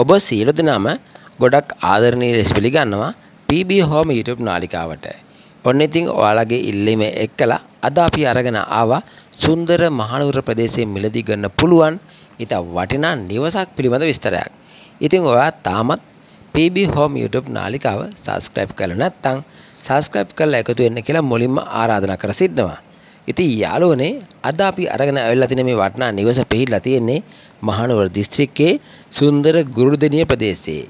ඔබ සියලු දෙනාම ගොඩක් ආදරණීය ලෙස පිළිගන්නවා PB Home YouTube නාලිකාවට. ඔන්න ඉතින් ඔයාලගේ ඉල්ලීම එක්කලා අද අපි අරගෙන ආවා සුන්දර මහනුවර ප්‍රදේශයේ මිලදී ගන්න පුළුවන් ඊට වටිනා නිවසක් පිළිබඳ විස්තරයක්. ඉතින් ඔයා තාමත් PB Home YouTube නාලිකාව subscribe කරලා නැත්නම් subscribe කරලා එකතු වෙන්න කියලා මුලින්ම ආරාධනා කර සිටිනවා. ඉතින් යාළුවනේ අද අපි අරගෙන ඇවිල්ලා තියෙන මේ වටිනා නිවස පිහිටලා තියෙන්නේ මහනුවර දිස්ත්‍රික්කයේ සුන්දර ගුරුදෙනිය ප්‍රදේශයේ.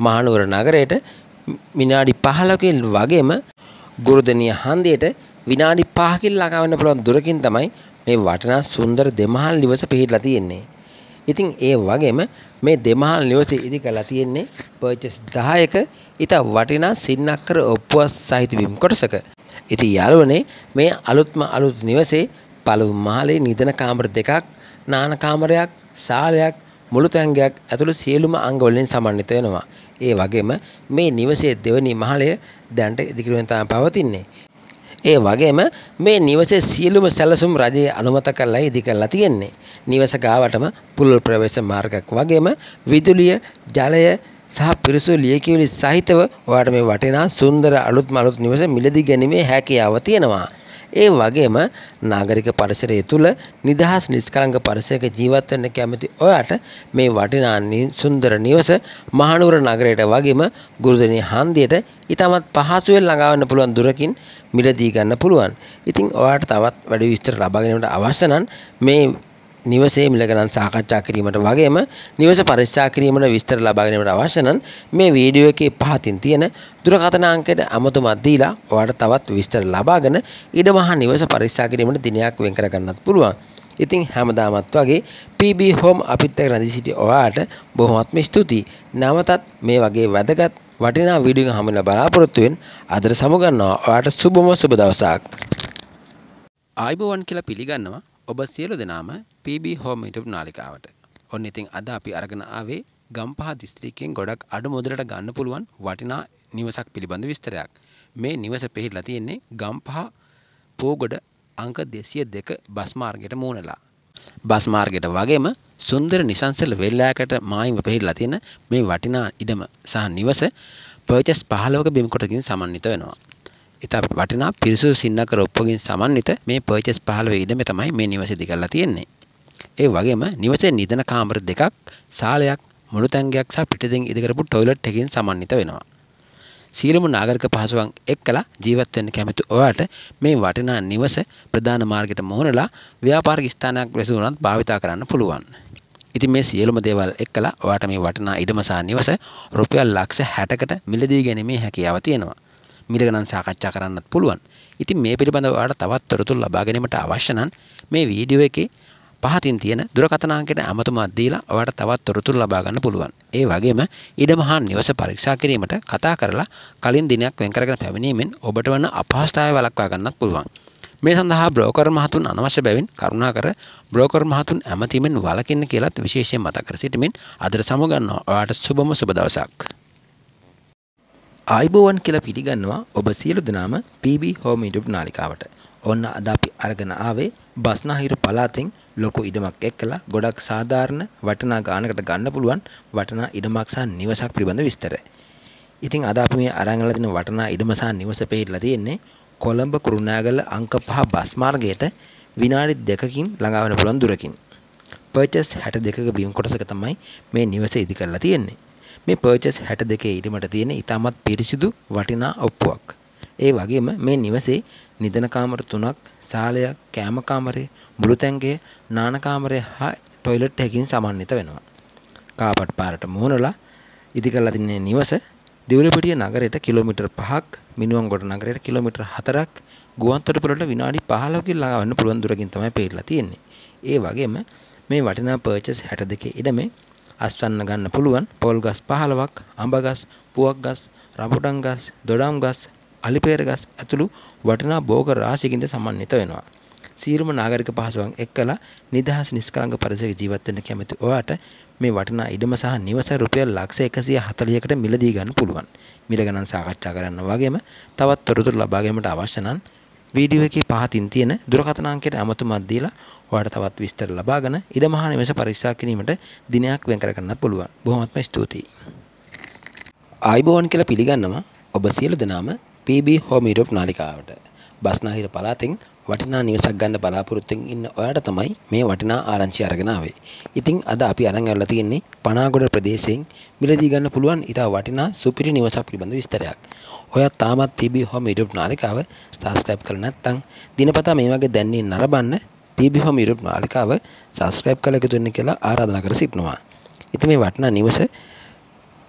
මහනුවර නගරයට විනාඩි 15කින් වගේම ගුරුදෙනිය හන්දියට විනාඩි 5කින් ළඟා වෙන්න පුළුවන් දුරකින් තමයි මේ වටිනා සුන්දර දෙමහල් නිවස පිහිටලා තියෙන්නේ. ඉතින් ඒ වගේම මේ දෙමහල් නිවසේ ඉදි කරලා තියෙන්නේ පර්චස් 10ක ඊට වටිනා සින්නක්කර ඔප්පුවක් සහිත බිම් කොටසක. ඉතින් යාළුවනේ මේ අලුත්ම අලුත් නිවසේ පළමු මහලේ නිදන කාමර දෙකක් නාන කාමරයක් ශාලයක් මුළු තැන්ගයක් ඇතුළු සියලුම අංග වලින් සමන්විත වෙනවා. ඒ වගේම මේ නිවසේ දෙවැනි මහලය දැනට ඉදිකිරීමෙන් තමයි පවතින්නේ. ඒ වගේම මේ නිවසේ සියලුම සැලසුම් රජයේ අනුමත කරලා ඉදි කරලා තියෙන්නේ. නිවස ගාවටම පුළුල් ප්‍රවේශ මාර්ගයක් වගේම විදුලිය, ජලය සහ පිරිසු ලියකියවිලි සහිතව ඔයාලට මේ වටිනා සුන්දර අලුත්ම අලුත් නිවස මිලදී ගැනීමේ හැකියාව තියෙනවා. ඒ වගේම නාගරික පරිසරය තුළ නිදහස් නිස්කලංක පරිසරයක ජීවත් වෙන්න කැමති ඔයාට මේ වටිනා සුන්දර නිවස මහනුවර නගරයට වගේම ගුරුදෙණිය හන්දියට ඉතාමත් පහසුවෙන් ළඟා වෙන්න පුළුවන් දුරකින් මිලදී ගන්න පුළුවන්. ඉතින් ඔයාට තවත් වැඩි විස්තර ලබා ගැනීමට අවශ්‍ය නම් මේ නිවසේ මිල ගණන් සාකච්ඡා කිරීමට වගේම නිවස පරීක්ෂා කිරීමට විස්තර ලබා ගැනීමට අවශ්‍ය නම් මේ වීඩියෝ එකේ පහතින් තියෙන දුරකථන අංකයට අමතුමක් දීලා ඔයාලට තවත් විස්තර ලබාගෙන ඉඩමහා නිවස පරීක්ෂා කිරීමට දිනයක් වෙන් කර ගන්නත් පුළුවන්. ඉතින් හැමදාමත් වගේ PB Home අපිත් එක්ක රැඳී සිටි ඔයාට බොහොමත්ම ස්තුතියි. නැවතත් මේ වගේ වැදගත් වටිනා වීඩියෝ එකක් හමුවෙන්න බලාපොරොත්තු වෙන අදට සමුගන්නවා. ඔයාට සුබම සුබ දවසක්. ආයිබෝවන් කියලා පිළිගන්නවා. ඔබ සියලු දෙනාම PB Home YouTube නාලිකාවට. ඔන්න ඉතින් අද අපි අරගෙන ආවේ ගම්පහ දිස්ත්‍රික්කයෙන් ගොඩක් අඩු මුදලට ගන්න පුළුවන් වටිනා නිවසක් පිළිබඳ විස්තරයක්. මේ නිවස පිහිටලා තියෙන්නේ ගම්පහ පෝගොඩ අංක 202 බස් මාර්ගයට මූණලා. බස් මාර්ගයට වගේම සුන්දර නිසංසල වෙල්ලෑකට මායිම පිහිටලා තියෙන මේ වටිනා ඉඩම සහ නිවස පර්චස් 15ක බිම් කොටකින් සමන්විත වෙනවා. ඉතා වටිනා පිරිසුදු සින්නකර ඔප්පකින් සමන්විත මේ පර්චස් 15 ඉඩම තමයි මේ නිවස ඉදි කරලා තියෙන්නේ. ඒ වගේම නිවසේ නිදන කාමර දෙකක්, ශාලයක්, මුළු තැන්ගයක් සහ පිටතින් ඉදි කරපු ටොයිලට් එකකින් සමන්විත වෙනවා. සියලුම නාගරික පහසුකම් එක්කලා ජීවත් වෙන්න කැමති ඔයාට මේ වටිනා නිවස ප්‍රධාන මාර්ගයට මුහුණලා ව්‍යාපාරික ස්ථානයක් ලෙස උනත් භාවිතා කරන්න පුළුවන්. ඉතින් මේ සියලුම දේවල් එක්කලා ඔයාට මේ වටිනා ඉඩම සහ නිවස රුපියල් ලක්ෂ 60කට මිලදී ගැනීමේ හැකියාව තියෙනවා. මිල ගණන් සාකච්ඡා කරන්නත් පුළුවන්. ඉතින් මේ පිළිබඳව ඔයාලට තවත් තොරතුරු ලබා ගැනීමට අවශ්‍ය නම් මේ වීඩියෝ එකේ පහතින් තියෙන දුරකථන අංකයට අමතුමක් දීලා ඔයාලට තවත් තොරතුරු ලබා ගන්න පුළුවන්. ඒ වගේම ඉඩමහා නිවස පරීක්ෂා කිරීමට කතා කරලා කලින් දිනයක් වෙන් කරගෙන පැමිණීමෙන් ඔබට වන අපහසුතාවය වළක්වා ගන්නත් පුළුවන්. මේ සඳහා බ්‍රෝකර් මහතුන් අනවශ්‍ය බැවින් කරුණාකර බ්‍රෝකර් මහතුන් ඇමතීමෙන් වළකින්න කියලත් විශේෂයෙන් මතක් කර සිටිමින් අදට සමුගන්නවා ඔයාට සුබම සුබ දවසක්. ආයිබෝවන් කියලා පිළිගන්නවා ඔබ සියලු දෙනාම PB Home YouTube නාලිකාවට. ඔන්න අද අපි අරගෙන ආවේ බස්නාහිර පළාතෙන් ලොකු ඉඩමක් එක්කලා ගොඩක් සාධාරණ වටිනා ගානකට ගන්න පුළුවන් වටිනා ඉඩමක් සහ නිවසක් පිළිබඳ විස්තර. ඉතින් අද අපි මේ අරන් අරලා තියෙන වටිනා ඉඩම සහ නිවස පිළිලා තියෙන්නේ කොළඹ කුරුණෑගල අංක 5 බස් මාර්ගයට විනාඩි 2කින් ළඟා වෙන පුළුවන් දුරකින්. පර්චස් 62ක බිම් කොටසක තමයි මේ නිවස ඉදි කරලා තියෙන්නේ. මේ පර්චස් 62 ඉඩමට තියෙන ඉතාමත් පිරිසිදු වටිනා ඔප්පුවක්. ඒ වගේම මේ නිවසේ නිදන කාමර තුනක්, ශාලයක්, කෑම කාමරය, මුළු තැන්ගේ, නාන කාමරය හා টয়ලට් එකකින් සමන්විත වෙනවා. කාපට් පාරට මුහුණලා ඉදි කරලා තින්නේ නිවස දිවුලපිටිය නගරයට කිලෝමීටර් 5ක්, මිනුවන්ගොඩ නගරයට කිලෝමීටර් 4ක්, ගුවන්තොටුපළට විනාඩි 15කින් ළඟා වෙන්න පුළුවන් දුරකින් තමයි පිළිලා තියෙන්නේ. ඒ වගේම මේ වටිනා පර්චස් 62 ඉඩමේ අස්වන්න ගන්න පුළුවන් පොල් ගස් 15ක්, අඹ ගස්, පුවක් ගස්, රඹුටන් ගස්, දොඩම් ගස්, අලිපේර ගස් ඇතුළු වටිනා භෝග රාශියකින්ද සමන්විත වෙනවා. සියලුම නාගරික පහසුකම් එක්කලා නිදහස් නිස්කලංක පරිසරයක ජීවත් වෙන්න කැමති ඔයාට මේ වටිනා ඉඩම සහ නිවස රුපියල් ලක්ෂ 140කට මිලදී ගන්න පුළුවන්. මිල ගණන් සාකච්ඡා කරන්න වගේම තවත් තොරතුරු ලබා ගැනීමට අවශ්‍ය නම් වීඩියෝ එකේ පහතින් තියෙන දුරකථන අංකයට අමතුමක් දීලා ඔයාලට තවත් විස්තර ලබාගෙන ඉඩමහා නිවස පරීක්ෂා කිරීමට දිනයක් වෙන් කර ගන්නත් පුළුවන්. බොහොමත්ම ස්තුතියි. ආයිබෝවන් කියලා පිළිගන්නවා ඔබ සියලු දෙනාම PB Home Europe නාලිකාවට. බස්නාහිර පළාතෙන් වටිනා නිවසක් ගන්න බලාපොරොත්තුෙන් ඉන්න ඔයාට තමයි මේ වටිනා ආරංචිය අරගෙන ආවේ. ඉතින් අද අපි අරන් ඇවිල්ලා තියෙන්නේ පනාගොඩ ප්‍රදේශයෙන් මිලදී ගන්න පුළුවන් ඉතා වටිනා සුපිරි නිවසක් පිළිබඳ විස්තරයක්. ඔයා තාමත් PB Home YouTube නාලිකාව subscribe කරලා නැත්නම් දිනපතා මේ වගේ දැන්නේ නරඹන්න PB Home YouTube නාලිකාව subscribe කරලා එකතු වෙන්න කියලා ආරාධනා කර සිටිනවා. ඉතින් මේ වටිනා නිවස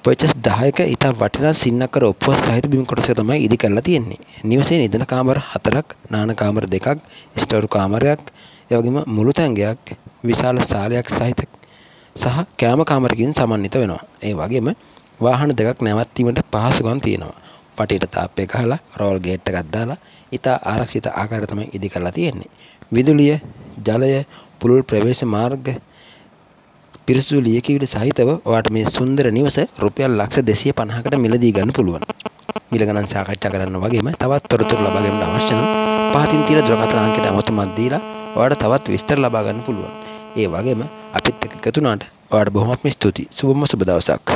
පර්චස් 10ක ඉතා වටිනා සින්නකර ඔප්පුව සහිත බිම් කොටසක තමයි ඉදි කරලා තියෙන්නේ. නිවසේ නිදන කාමර 4ක්, නාන කාමර 2ක්, ස්ටෝර් කාමරයක්, ඒ වගේම මුළු තැන්ගයක්, විශාල සාලයක් සහිත සහ කෑම කාමරකින් සමන්විත වෙනවා. ඒ වගේම වාහන දෙකක් නැවැත්වීමට පහසුකම් තියෙනවා. පටියට තාප්පය ගහලා රෝල් ගේට් එකක් දාලා ඉතා ආරක්ෂිත ආකාරයට තමයි ඉදි කරලා තියෙන්නේ. විදුලිය, ජලය, පුළුල් ප්‍රවේශ මාර්ග පිරිසුදු ලියකියවිලි සහිතව ඔයාට මේ සුන්දර නිවස රුපියල් ලක්ෂ 250කට මිලදී ගන්න පුළුවන්. මිල ගණන් සාකච්ඡා කරන්න වගේම තවත් තොරතුරු ලබා ගැනීමට අවශ්‍ය නම් පහතින් තියෙන දුරකථන අංකයට අමතමක් දීලා ඔයාට තවත් විස්තර ලබා ගන්න පුළුවන්. ඒ වගේම අපිත් එක්ක එකතු වුණාට ඔයාට බොහොමත්ම ස්තුතියි. සුබම සුබ දවසක්.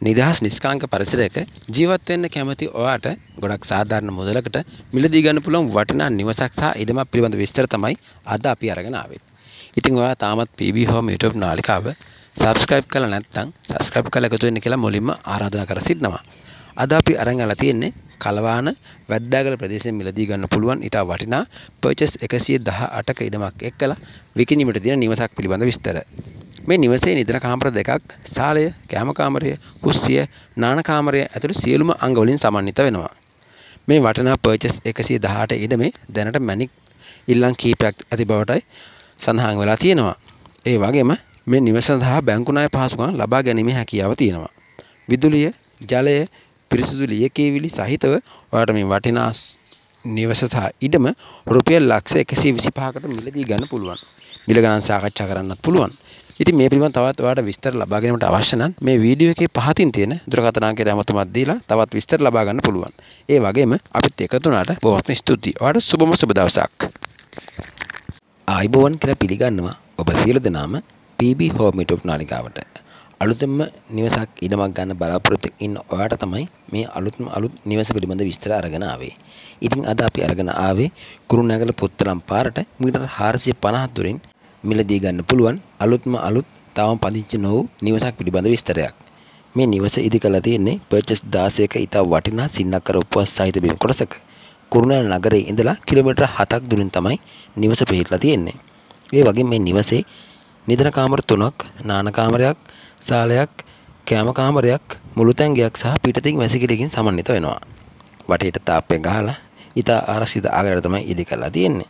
නිදහස් නිස්කාංක පරිසරයක ජීවත් වෙන්න කැමති ඔයාට ගොඩක් සාධාරණ මුදලකට මිලදී ගන්න පුළුවන් වටිනා නිවසක් සහ ඉඩමක් පිළිබඳ විස්තර තමයි අද අපි අරගෙන ආවේ. ඉතින් ඔයා තාමත් PB Home YouTube නාලිකාව subscribe කරලා නැත්නම් subscribe කරලා එකතු වෙන්න කියලා මුලින්ම ආරාධනා කර සිටිනවා. අද අපි අරන් අලා තියෙන්නේ කලවාන වැද්දාගල ප්‍රදේශයෙන් මිලදී ගන්න පුළුවන් ඉතා වටිනා පර්චස් 118ක ඉඩමක් එක්කලා විකිණීමට තියෙන නිවසක් පිළිබඳ විස්තර. මේ නිවසේ නිදන කාමර දෙකක්, සාලය, කෑම කාමරය, කුස්සිය, නාන කාමරය ඇතුළු සියලුම අංග වලින් සමන්විත වෙනවා. මේ වටිනා පර්චස් 118 ඉඩමේ දැනට මැණික් ඉල්ලම් කීපයක් ඇති බවටයි සඳහන් වෙලා තියෙනවා. ඒ වගේම මේ නිවස සඳහා බැංකු ණය පහසුකම් ලබා ගැනීමේ හැකියාව තියෙනවා. විදුලිය, ජලය, පිරිසිදු ලියකියවිලි සහිතව ඔයාලට මේ වටිනා නිවස සහ ඉඩම රුපියල් ලක්ෂ 125කට මිලදී ගන්න පුළුවන්. මිල ගණන් සාකච්ඡා කරන්නත් පුළුවන්. ඉතින් මේ පිළිබඳව තවත් ඔයාලට විස්තර ලබා ගැනීමට අවශ්‍ය නම් මේ වීඩියෝ එකේ පහතින් තියෙන දුරකථන අංකයට අමතමක් දීලා තවත් විස්තර ලබා ගන්න පුළුවන්. ඒ වගේම අපිත් එකතු වුණාට බොහොම ස්තුතියි. ඔයාලට සුබම සුබ දවසක්. ආයිබෝවන් කියලා පිළිගන්නවා ඔබ සියලු දෙනාම PB Home YouTube නාලිකාවට. අලුතෙන්ම නිවසක් ඉඩමක් ගන්න බලාපොරොත්තු ඉන්න ඔයාට තමයි මේ අලුත්ම අලුත් නිවස පිළිබඳ විස්තර අරගෙන ආවේ. ඉතින් අද අපි අරගෙන ආවේ කුරුණෑගල පුත්තලම් පාරට මීටර් 450 දුරින් මිලදී ගන්න පුළුවන් අලුත්ම අලුත් තාම පදිංචි නොවු නිවසක් පිළිබඳ විස්තරයක්. මේ නිවස ඉදි කරලා තියෙන්නේ පර්චස් 16ක ඉතා වටිනා සින්නක්කර උපවාස සහිත බිම් කොටසක. කුරුණෑගල නගරයේ ඉඳලා කිලෝමීටර් 7ක් දුරින් තමයි නිවස පිහිටලා තියෙන්නේ. ඒ වගේම මේ නිවසේ නිදන කාමර තුනක්, නාන කාමරයක්, සාලයක්, කෑම කාමරයක්, මුළු තැන්ගයක් සහ පිටතින් වැසිකිළියකින් සමන්විත වෙනවා. වටේට තාප්පය ගහලා ඉතා ආරක්ෂිත ආකාරයට තමයි ඉදි කරලා තියෙන්නේ.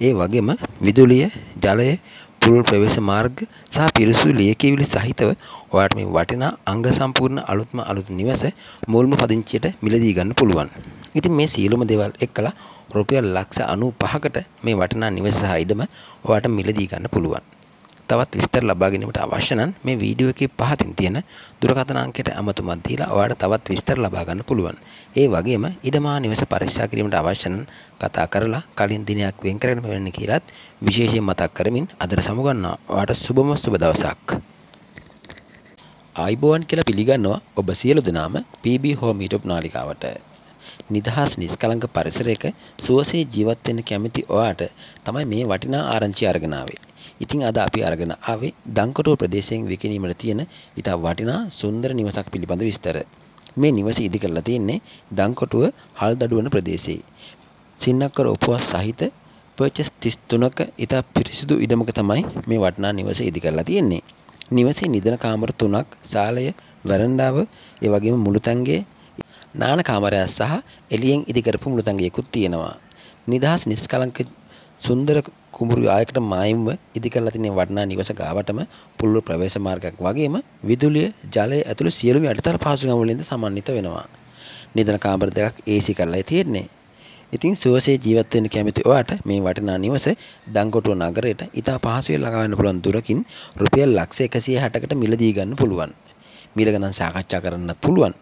ඒ වගේම විදුලිය, ජලය, පුළුල් ප්‍රවේශ මාර්ග සහ පිරිසුදු ලියකියවිලි සහිතව ඔයාලට මේ වටිනා අංග සම්පූර්ණ අලුත්ම අලුත් නිවස මුල්ම පදිංචියට මිලදී ගන්න පුළුවන්. ඉතින් මේ සියලුම දේවල් එක්කලා රුපියල් ලක්ෂ 95කට මේ වටිනා නිවස සහ ඉඩම ඔයාලට මිලදී ගන්න පුළුවන්. තවත් විස්තර ලබා ගැනීමට අවශ්‍ය නම් මේ වීඩියෝ එකේ පහතින් තියෙන දුරකථන අංකයට අමතුමක් දීලා ඔයාලට තවත් විස්තර ලබා ගන්න පුළුවන්. ඒ වගේම ඉඩමා නිවස පරීක්ෂා කිරීමට අවශ්‍ය නම් කතා කරලා කලින් දිනයක් වෙන් කරගෙන වෙන්න කියලාත් විශේෂයෙන් මතක් කරමින් අදට සමුගන්නවා. ඔයාලට සුබම සුබ දවසක්. ආයිබෝවන් කියලා පිළිගන්නවා ඔබ සියලු දෙනාම PB Home YouTube නාලිකාවට. නිදහස් නිස්කලංක පරිසරයක සුවසේ ජීවත් වෙන්න කැමති ඔයාට තමයි මේ වටිනා ආරංචිය අරගෙන ආවේ. ඉතින් අද අපි අරගෙන ආවේ දංකොටුව ප්‍රදේශයෙන් විකිණීමට තියෙන ඉතා වටිනා සුන්දර නිවසක් පිළිබඳ විස්තර. මේ නිවස ඉදි කරලා තියෙන්නේ දංකොටුව හල්දඩුවන ප්‍රදේශයේ. සින්නක්කර උපවාස සහිත පර්චස් 33ක ඉතා පිරිසිදු ඉඩමක තමයි මේ වටිනා නිවස ඉදි කරලා තියෙන්නේ. නිවසේ නිදන කාමර තුනක්, සාලය, වරණ්ඩාව, ඒ වගේම මුළු තැන්ගේ නාන කාමරයක් සහ එළියෙන් ඉදි කරපු මුළු තැන්ගයකුත් තියෙනවා. නිදහස් නිස්කලංක සුන්දර කුඹුරු ආයකට මායිම්ව ඉදි කරලා තියෙන වටිනා නිවස ගාවටම පුළුල් ප්‍රවේශ මාර්ගයක් වගේම විදුලිය, ජලය ඇතුළු සියලුම යටිතල පහසුකම් වලින්ද සමන්විත වෙනවා. නිදන කාමර දෙකක් AC කරලා තියෙන්නේ. ඉතින් සුවසේ ජීවත් වෙන්න කැමති ඔයාට මේ වටිනා නිවස දංකොටුව නගරයට ඉතා පහසුවෙන් ළඟා වෙන්න පුළුවන් දුරකින් රුපියල් ලක්ෂ 160කට මිලදී ගන්න පුළුවන්. මිල ගණන් සාකච්ඡා කරන්නත් පුළුවන්.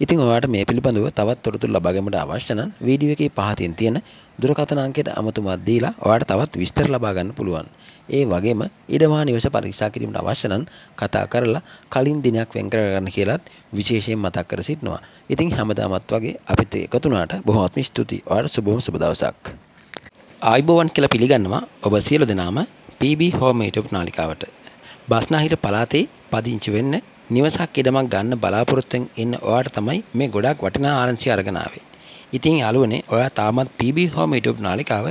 ඉතින් ඔයාට මේ පිළිබඳව තවත් තොරතුරු ලබා ගැනීමට අවශ්‍ය නම් වීඩියෝ එකේ පහතින් තියෙන දුරකථන අංකයට අමතුමක් දීලා ඔයාට තවත් විස්තර ලබා ගන්න පුළුවන්. ඒ වගේම ඉඩමහා නිවස පරීක්ෂා කිරීමට අවශ්‍ය නම් කතා කරලා කලින් දිනයක් වෙන් කර ගන්න කියලාත් විශේෂයෙන් මතක් කර සිටිනවා. ඉතින් හැමදාමත් වගේ අපිත් එකතු වුණාට බොහොමත්ම ස්තුතියි. ඔයාට සුබම සුබ දවසක්. ආයිබෝවන් කියලා පිළිගන්නවා ඔබ සියලු දෙනාම PB Home YouTube නාලිකාවට. බස්නාහිර පළාතේ පදිංචි වෙන්න නිවසක් ඉඩමක් ගන්න බලාපොරොත්තුෙන් ඉන්න ඔයාට තමයි මේ ගොඩක් වටිනා ආරංචි අරගෙන ආවේ. ඉතින් යාළුවනේ ඔයා තාමත් PB Home YouTube නාලිකාව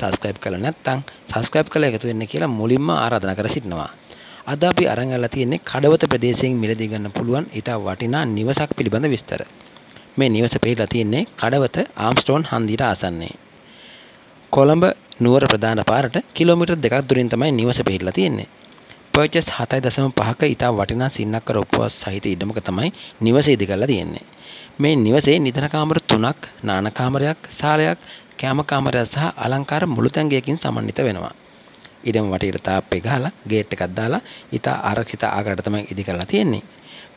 subscribe කරලා නැත්නම් subscribe කරලා එකතු වෙන්න කියලා මුලින්ම ආරාධනා කර සිටිනවා. අද අපි අරන් අල්ලා තියෙන්නේ කඩවත ප්‍රදේශයෙන් මිලදී ගන්න පුළුවන් ඊට වටිනා නිවසක් පිළිබඳ විස්තර. මේ නිවස පිළිලා තියෙන්නේ කඩවත ආම්ස්ටෝන් හන්දියට ආසන්නයේ. කොළඹ නුවර ප්‍රධාන පාරට කිලෝමීටර් දෙකක් දුරින් තමයි නිවස පිහිටලා තියෙන්නේ. පර්චස් 7.5ක ඉතා වටිනා සින්නක්කර ඔප්පුවක් සහිත ඉඩමක තමයි නිවස ඉදිකරලා තියෙන්නේ. මේ නිවසේ නිදන කාමර තුනක්, නාන කාමරයක්, සාලයක්, කෑම කාමරයක් සහ අලංකාර මුළුතැන්ගයකින් සමන්විත වෙනවා. ඉඩම වටේට තාප්පේ ගහලා ගේට් එකක් දාලා ඉතා ආරක්ෂිත ආකාරයට තමයි ඉදිකරලා තියෙන්නේ.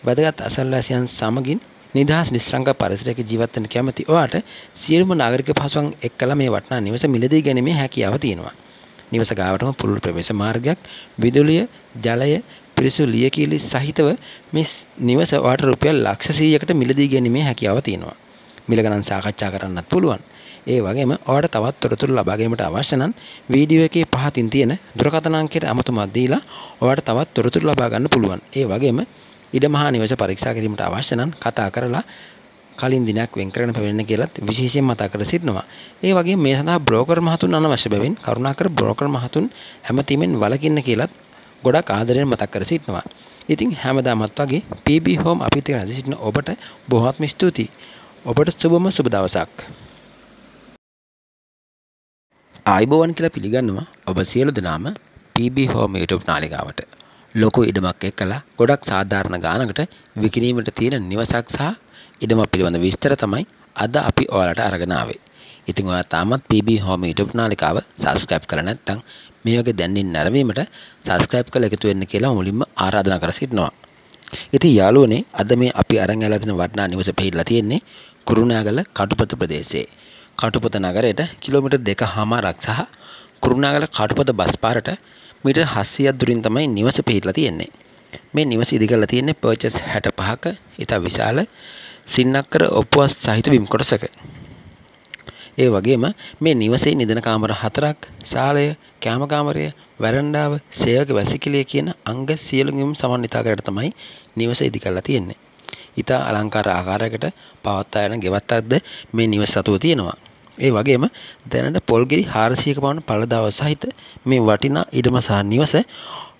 වැදගත් අසල්වැසියන් සමගින් නිදහස් නිස්රංග පරිසරයක ජීවත් වෙන්න කැමති ඔයාට සියලුම නාගරික පහසුකම් එක්කලා මේ වටිනා නිවස මිලදී ගැනීමේ හැකියාව තියෙනවා. නිවස ගාවටම පුළුල් ප්‍රවේශ මාර්ගයක් විදුලිය ජලය පිරිසු ලියකියලි සහිතව මේ නිවස ඔයාට රුපියල් ලක්ෂ 100කට මිලදී ගැනීමේ හැකියාව තියෙනවා. මිල ගණන් සාකච්ඡා කරන්නත් පුළුවන්. ඒ වගේම ඔයාට තවත් තොරතුරු ලබා ගැනීමට අවශ්‍ය නම් වීඩියෝ එකේ පහතින් තියෙන දුරකථන අංකයට අමතුමක් දීලා ඔයාට තවත් තොරතුරු ලබා ගන්න පුළුවන්. ඒ වගේම ඉඩමහා නිවස පරීක්ෂා කිරීමට අවශ්‍ය නම් කතා කරලා කලින් දිනයක් වෙන් කරගෙන පැමිණෙන්න කියලත් විශේෂයෙන් මතක් කර සිටිනවා. ඒ වගේම මේ සඳහා බ්‍රෝකර් මහතුන් අනවශ්‍ය බැවින් කරුණාකර බ්‍රෝකර් මහතුන් හැමතිමෙන් වළකින්න කියලත් ගොඩක් ආදරයෙන් මතක් කර සිටිනවා. ඉතින් හැමදාමත් වගේ PB Home අපිත් එක්ක රැඳී සිටින ඔබට බොහොත්ම ස්තුතියි. ඔබට සුබම සුබ දවසක්. ආයිබෝවන් කියලා පිළිගන්නවා ඔබ සියලු දෙනාම PB Home YouTube නාලිකාවට. ලොකු ඉඩමක් එක්කලා ගොඩක් සාධාරණ ගානකට විකිණීමට තියෙන නිවසක් සහ ඉඩම පිළිබඳ විස්තර තමයි අද අපි ඔයාලට අරගෙන ආවේ. ඉතින් ඔයා තාමත් PB Home YouTube නාලිකාව subscribe කරලා නැත්නම් මේ වගේ දැන්නින් නැරඹීමට subscribe කරලා එකතු වෙන්න කියලා මුලින්ම ආරාධනා කර සිටිනවා. ඉතින් යාළුවනේ අද මේ අපි අරන් ඇවිල්ලා තියෙන වටිනා නිවස පිළිලා තියෙන්නේ කුරුණෑගල කටුපත ප්‍රදේශයේ. කටුපත නගරයට කිලෝමීටර් දෙකමාරක් සහ කුරුණෑගල කටුපත බස් පාරට මීටර් 700ක් දුරින් තමයි නිවස පිහිටලා තියෙන්නේ. මේ නිවස ඉදිකරලා තියෙන්නේ පර්චස් 65ක ඉතා විශාල සින්නක්කර ඔප්පුවක් සහිත බිම් කොටසක. ඒ වගේම මේ නිවසේ නිදන කාමර හතරක්, සාලය, කෑම කාමරය, වරණ්ඩාව, සේවක වැසිකිළිය කියන අංග සියලුම සමන්විතාකරයට තමයි නිවස ඉදිකරලා තියෙන්නේ. ඉතා අලංකාර ආකාරයකට පවත්වා යන ගෙවත්තක්ද මේ නිවස සතුව තියෙනවා. ඒ වගේම දැනට පොල්ගිරි 400ක පමණ පළදාව සහිත මේ වටිනා ඉඩම සහ නිවස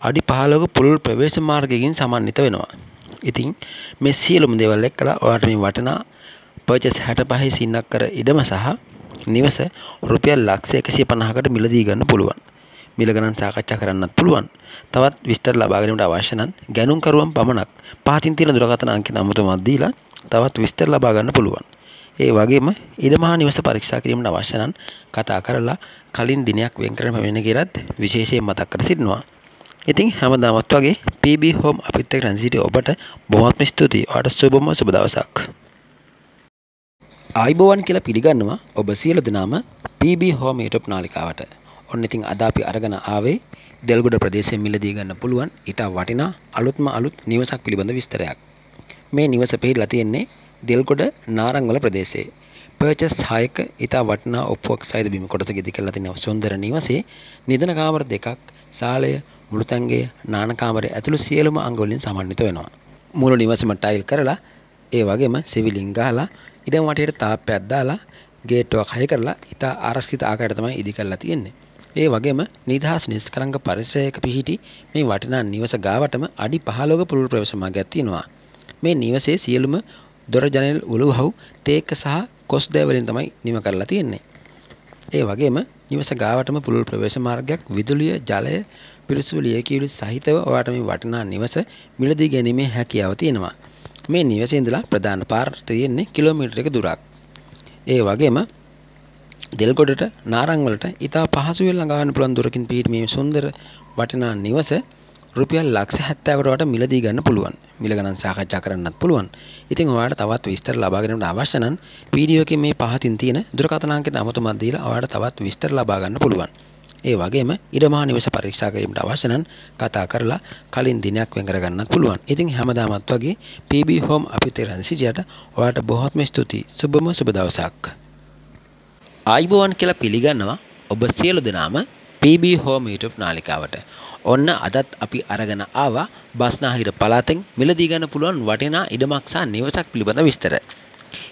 අඩි 15ක පුළුල් ප්‍රවේශ මාර්ගයකින් සමන්විත වෙනවා. ඉතින් මේ සියලුම දේවල් එක්කලා ඔයාලට මේ වටිනා පර්චස් 65 සින්නක් කර ඉඩම සහ නිවස රුපියල් ලක්ෂ 150කට මිලදී ගන්න පුළුවන්. මිල ගණන් සාකච්ඡා කරන්නත් පුළුවන්. තවත් විස්තර ලබා ගැනීමට අවශ්‍ය නම් ගැනුම් කරුවන් පමණක් පහතින් තියෙන දුරකථන අංකෙ නමුතුමක් දීලා තවත් විස්තර ලබා ගන්න පුළුවන්. ඒ වගේම ඉඩමහා නිවස පරීක්ෂා කිරීමට අවශ්‍ය නම් කතා කරලා කලින් දිනයක් වෙන් කරගෙන පැමිණෙන කියලාත් විශේෂයෙන් මතක් කර සිටිනවා. ඉතින් හැමදාමත් වගේ PB Home අපිත් එක්ක රැඳී සිටි ඔබට බොහොමත්ම ස්තුතියි. ඔයාලට සුබම සුබ දවසක්. ආයිබෝවන් කියලා පිළිගන්නවා ඔබ සියලු දෙනාම PB Home YouTube නාලිකාවට. ඔන්න ඉතින් අද අපි අරගෙන ආවේ දෙල්ගොඩ ප්‍රදේශයෙන් මිලදී ගන්න පුළුවන් ඊට වටිනා අලුත්ම අලුත් නිවසක් පිළිබඳ විස්තරයක්. මේ නිවස පිළිලා තියෙන්නේ දෙල්ගොඩ නාරංගල ප්‍රදේශයේ. පර්චස් 6ක ඉතා වටිනා ඔප්පුවක් සහිත බිම කොටසක ඉදි කරලා තියෙන සුන්දර නිවසේ නිදන කාමර දෙකක්, සාලය, මුළුතැන්ගේ, නාන කාමරය ඇතුළු සියලුම අංග වලින් සමන්විත වෙනවා. මුළු නිවසම ටයිල් කරලා ඒ වගේම සිවිලින් ගහලා ඉඩම් වටේට තාප්පයක් දාලා ගේට්ටුවක් හය කරලා ඉතා ආරක්ෂිත ආකාරයට තමයි ඉදි කරලා තියෙන්නේ. ඒ වගේම නිදහස් නිස්කලංක පරිසරයක පිහිටි මේ වටිනා නිවස ගාවටම අඩි 15ක පුළුල් ප්‍රවේශ මාර්ගයක් තියෙනවා. මේ නිවසේ සියලුම දොර ජනෙල් උළුහව් තේක සහ කොස් දෑ වලින් තමයි නිම කරලා තියෙන්නේ. ඒ වගේම නිවස ගාවටම පුළුල් ප්‍රවේශ මාර්ගයක් විදුලිය ජලය පිරිසුදු ලියකියවිලි සහිතව ඔයාට මේ වටිනා නිවස මිලදී ගැනීමේ හැකියාව තියෙනවා. මේ නිවසේ ඉඳලා ප්‍රධාන පාරට තියෙන්නේ කිලෝමීටරයක දුරක්. ඒ වගේම දෙල්ගොඩට නාරංවලට ඉතා පහසුවෙන් ළඟාවන්න පුළුවන් දුරකින් පිහිටි මේ සුන්දර වටිනා නිවස රුපියල් ලක්ෂ 70කට වඩා මිලදී ගන්න පුළුවන්. මිල ගණන් සාකච්ඡා කරන්නත් පුළුවන්. ඉතින් ඔයාලට තවත් විස්තර ලබා ගැනීමට අවශ්‍ය නම් වීඩියෝ එකේ මේ පහතින් තියෙන දුරකථන අංකයට අමතමත් දීලා ඔයාලට තවත් විස්තර ලබා ගන්න පුළුවන්. ඒ වගේම ඉඩමහා නිවස පරීක්ෂා කිරීමට අවශ්‍ය නම් කතා කරලා කලින් දිනයක් වෙන් කරගන්නත් පුළුවන්. ඉතින් හැමදාමත් වගේ PB Home අපිත් එක්ක සිටියට ඔයාලට බොහොත්ම ස්තුතියි. සුබම සුබ දවසක්. ආයිබෝවන් කියලා පිළිගන්නවා ඔබ සියලු දෙනාම PB Home YouTube නාලිකාවට. ඔන්න අදත් අපි අරගෙන ආවා බස්නාහිර පළාතෙන් මිලදී ගන්න පුළුවන් වටිනා ඉඩමක් සහ නිවසක් පිළිබඳ විස්තර.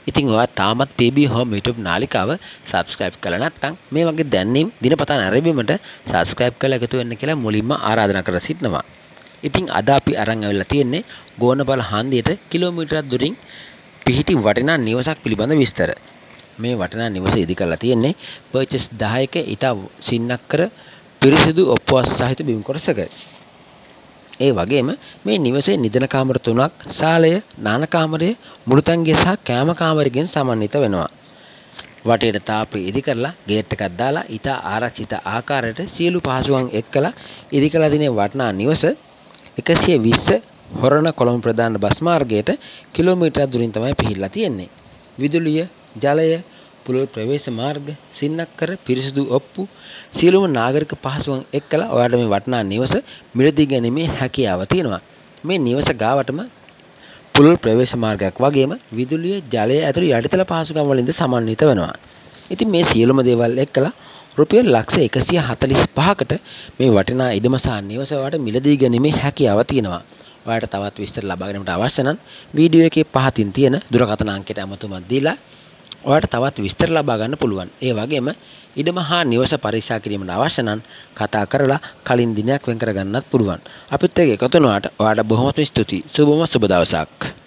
ඉතින් ඔයා තාමත් PB Home YouTube නාලිකාව subscribe කරලා නැත්නම් මේ වගේ දැන්වීම් දිනපතා නැරඹීමට subscribe කරලා එකතු වෙන්න කියලා මුලින්ම ආරාධනා කර සිටිනවා. ඉතින් අද අපි අරන් ඇවිල්ලා තියෙන්නේ ගෝනපල හන්දියට කිලෝමීටරක් දුරින් පිහිටි වටිනා නිවසක් පිළිබඳ විස්තර. මේ වටිනා නිවස ඉදි කරලා තියෙන්නේ පර්චස් 10ක ඉතා සින්නක්කර පිරිසිදු ඔප්පුවක් සහිත බිම් කොටසක. ඒ වගේම මේ නිවසේ නිදන කාමර තුනක්, ශාලය, නාන කාමරය, මුළුතැන්ගේ සහ කෑම කාමරයකින් සමන්විත වෙනවා. වටේට තාපය ඉදි කරලා ගේට් එකක් දාලා ඉතා ආරක්ෂිත ආකාරයට සියලු පහසුකම් එක්කලා ඉදි කළ දිනේ වටිනා නිවස 120 හොරණ කොළඹ ප්‍රධාන බස් මාර්ගයට කිලෝමීටර් දුරින් තමයි පිහිටලා තියෙන්නේ. විදුලිය, ජලය, පුළුල් ප්‍රවේශ මාර්ග, සින්නක්කර, පිරිසිදු ඔප්පු සියලුම නාගරික පහසුකම් එක්කලා ඔයාලට මේ වටිනා නිවස මිලදී ගැනීමේ හැකියාව තියෙනවා. මේ නිවස ගාවටම පුළුල් ප්‍රවේශ මාර්ගයක් වගේම විදුලිය, ජලය ඇතුළු යටිතල පහසුකම් වලින්ද සමන්විත වෙනවා. ඉතින් මේ සියලුම දේවල් එක්කලා රුපියල් ලක්ෂ 145කට මේ වටිනා ඉඩම සහ නිවස ඔයාලට මිලදී ගැනීමේ හැකියාව තියෙනවා. ඔයාලට තවත් විස්තර ලබා ගැනීමට අවශ්‍ය නම් වීඩියෝ එකේ පහතින් තියෙන දුරකථන අංකයට අමතුමක් දීලා ඔයාලට තවත් විස්තර ලබා ගන්න පුළුවන්. ඒ වගේම ඉඩම හා නිවස පරීක්ෂා කිරීමට අවශ්‍ය නම් කතා කරලා කලින් දිනයක් වෙන් කර ගන්නත් පුළුවන්. අපිත් එක්ක එකතු වෙනවාට ඔයාලට බොහොමත්ම ස්තුතියි. සුබම සුබ දවසක්.